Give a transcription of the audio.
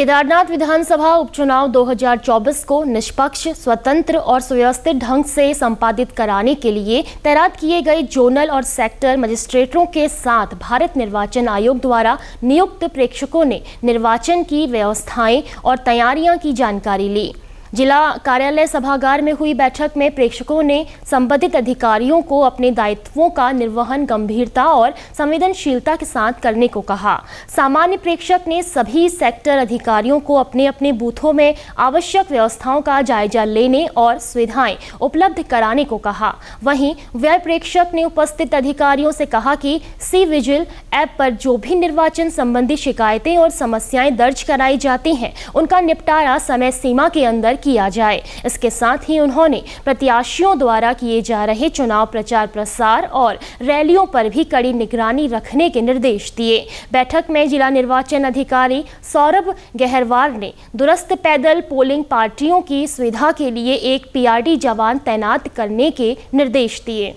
केदारनाथ विधानसभा उपचुनाव 2024 को निष्पक्ष, स्वतंत्र और सुव्यवस्थित ढंग से संपादित कराने के लिए तैनात किए गए जोनल और सेक्टर मजिस्ट्रेटों के साथ भारत निर्वाचन आयोग द्वारा नियुक्त प्रेक्षकों ने निर्वाचन की व्यवस्थाएँ और तैयारियाँ की जानकारी ली। जिला कार्यालय सभागार में हुई बैठक में प्रेक्षकों ने संबंधित अधिकारियों को अपने दायित्वों का निर्वहन, गंभीरता और संवेदनशीलता के साथ करने को कहा। सामान्य प्रेक्षक ने सभी सेक्टर अधिकारियों को अपने अपने बूथों में आवश्यक व्यवस्थाओं का जायजा लेने और सुविधाएँ उपलब्ध कराने को कहा। वहीं व्यय प्रेक्षक ने उपस्थित अधिकारियों से कहा कि सी विजिल ऐप पर जो भी निर्वाचन संबंधी शिकायतें और समस्याएँ दर्ज कराई जाती हैं, उनका निपटारा समय सीमा के अंदर किया जाए। इसके साथ ही उन्होंने प्रत्याशियों द्वारा किए जा रहे चुनाव प्रचार प्रसार और रैलियों पर भी कड़ी निगरानी रखने के निर्देश दिए। बैठक में जिला निर्वाचन अधिकारी सौरभ गहरवार ने दुरस्त पैदल पोलिंग पार्टियों की सुविधा के लिए एक पीआरडी जवान तैनात करने के निर्देश दिए।